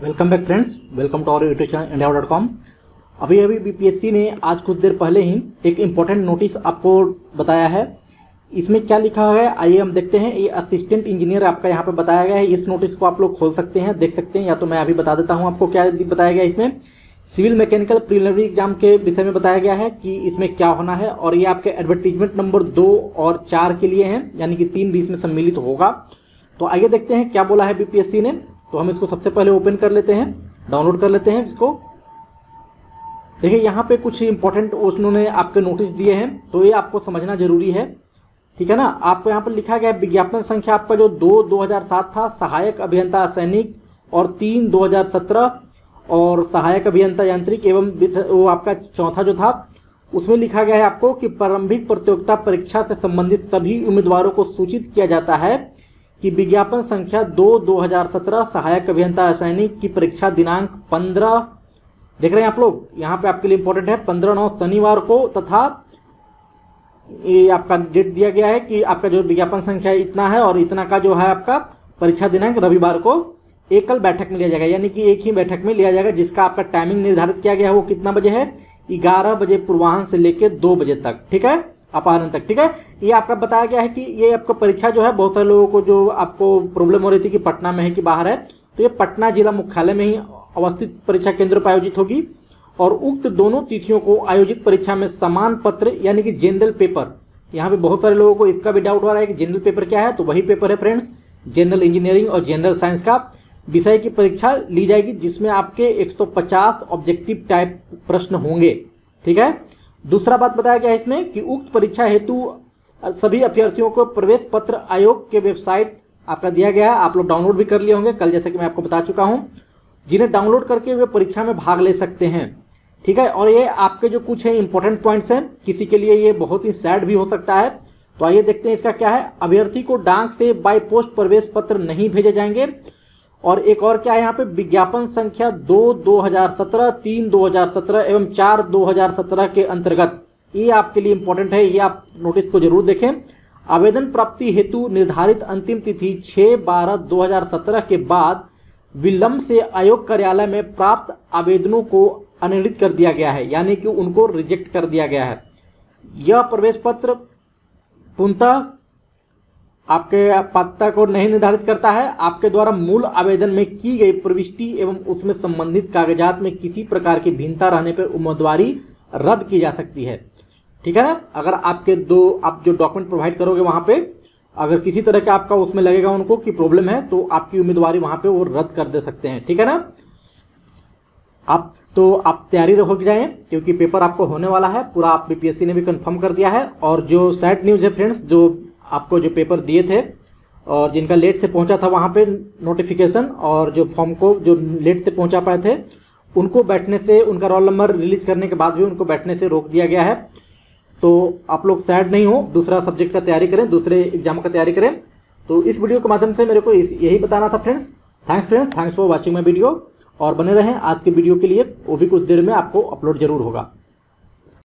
Welcome back friends welcome to our YouTube channel India dot com अभी अभी BPSC ने आज कुछ देर पहले ही एक इम्पोर्टेंट नोटिस आपको बताया है। इसमें क्या लिखा है? आइए हम देखते हैं। ये असिस्टेंट इंजीनियर आपका यहाँ पे बताया गया है। इस नोटिस को आप लोग खोल सकते हैं, देख सकते हैं, या तो मैं अभी बता देता हूँ आपको क्या बताया गया इसमें। सिविल मैकेनिकल प्रिलिमिनरी एग्ज़ाम के विषय में बताया गया है कि इसमें क्या होना है, और ये आपके एडवर्टीजमेंट नंबर दो और चार के लिए हैं, यानी कि तीन भी इसमें सम्मिलित होगा। तो आइए देखते हैं क्या बोला है बीपीएससी ने। तो हम इसको सबसे पहले ओपन कर लेते हैं डाउनलोड कर लेते हैं इसको। देखिए, यहाँ पे कुछ इंपॉर्टेंट उन्होंने आपके नोटिस दिए हैं तो ये आपको समझना ज़रूरी है। ठीक है ना? आपको यहाँ पर लिखा गया विज्ञापन संख्या आपका जो दो 2007 था, सहायक अभियंता सैनिक और तीन 2017 और सहायक अभियंता यांत्रिक एवं वो आपका चौथा जो था, उसमें लिखा गया है आपको कि प्रारंभिक प्रतियोगिता परीक्षा से संबंधित सभी उम्मीदवारों को सूचित किया जाता है कि विज्ञापन संख्या दो 2017 सहायक अभियंता रासायनिक की परीक्षा दिनांक 15 देख रहे हैं आप लोग, यहाँ पे आपके लिए इंपॉर्टेंट है 15 नौ, शनिवार को तथा ये आपका डेट दिया गया है कि आपका जो विज्ञापन संख्या इतना है और इतना का जो है आपका परीक्षा दिनांक रविवार को एकल बैठक में लिया जाएगा, यानी कि एक ही बैठक में लिया जाएगा, जिसका आपका टाइमिंग निर्धारित किया गया है वो कितना बजे है? ग्यारह बजे पूर्वाहन से लेकर दो बजे तक, ठीक है? अपहरण तक ठीक है? ये आपका बताया गया है कि ये आपका परीक्षा जो है, बहुत सारे लोगों को जो आपको प्रॉब्लम हो रही थी कि पटना में है कि बाहर है तो ये पटना जिला मुख्यालय में ही अवस्थित परीक्षा केंद्र पर आयोजित होगी और उक्त दोनों तिथियों को आयोजित परीक्षा में समान पत्र, यानी कि जनरल पेपर यहाँ पे बहुत सारे लोगों को इसका भी डाउट हो रहा है कि जनरल पेपर क्या है तो वही पेपर है फ्रेंड्स जनरल इंजीनियरिंग और जनरल साइंस का विषय की परीक्षा ली जाएगी, जिसमें आपके 150 ऑब्जेक्टिव टाइप प्रश्न होंगे, ठीक है? दूसरा बात बताया गया इसमें कि उक्त परीक्षा हेतु सभी अभ्यर्थियों को प्रवेश पत्र आयोग के वेबसाइट आपका दिया गया है। आप लोग डाउनलोड भी कर लिए होंगे। कल जैसे कि मैं आपको बता चुका हूँ, जिन्हें डाउनलोड करके वे परीक्षा में भाग ले सकते हैं। ठीक है? और ये आपके जो कुछ है इंपॉर्टेंट पॉइंट्स हैं, किसी के लिए ये बहुत ही सैड भी हो सकता है। तो आइए देखते हैं इसका क्या है। अभ्यर्थी को डाक से बाय पोस्ट प्रवेश पत्र नहीं भेजे जाएँगे। और एक और क्या है यहाँ पे? विज्ञापन संख्या दो 2017, तीन 2017 एवं चार 2017 के अंतर्गत। ये आपके लिए इंपॉर्टेंट है ये आप नोटिस को ज़रूर देखें। आवेदन प्राप्ति हेतु निर्धारित अंतिम तिथि 6 बारह 2017 के बाद विलंब से आयोग कार्यालय में प्राप्त आवेदनों को अनिर्णित कर दिया गया है यानी कि उनको रिजेक्ट कर दिया गया है। यह प्रवेश पत्र पुनः आपके पात्रता को नहीं निर्धारित करता है। आपके द्वारा मूल आवेदन में की गई प्रविष्टि एवं उसमें संबंधित कागजात में किसी प्रकार की भिन्नता रहने पर उम्मीदवारी रद्द की जा सकती है। ठीक है ना? अगर आपके दो, आप जो डॉक्यूमेंट प्रोवाइड करोगे वहाँ पे, अगर किसी तरह का आपका उसमें लगेगा उनको कि प्रॉब्लम है तो आपकी उम्मीदवारी वहाँ पे वो रद्द कर दे सकते हैं। ठीक है ना? आप तो आप तैयारी रहो जाए, क्योंकि पेपर आपको होने वाला है, पूरा आप बीपीएससी ने भी कंफर्म कर दिया है। और जो सैड न्यूज़ है फ्रेंड्स जो आपको जो पेपर दिए थे और जिनका लेट से पहुँचा था वहाँ पे नोटिफिकेशन और जो फॉर्म को, जो लेट से पहुँचा पाए थे, उनको बैठने से, उनका रोल नंबर रिलीज़ करने के बाद भी उनको बैठने से रोक दिया गया है। तो आप लोग सैड नहीं हो, दूसरा सब्जेक्ट का तैयारी करें, दूसरे एग्ज़ाम का तैयारी करें। तो इस वीडियो के माध्यम से मेरे को यही बताना था friends thanks friends thanks for watching my video और बने रहें आज के वीडियो के लिए, वो भी कुछ देर में आपको अपलोड ज़रूर होगा।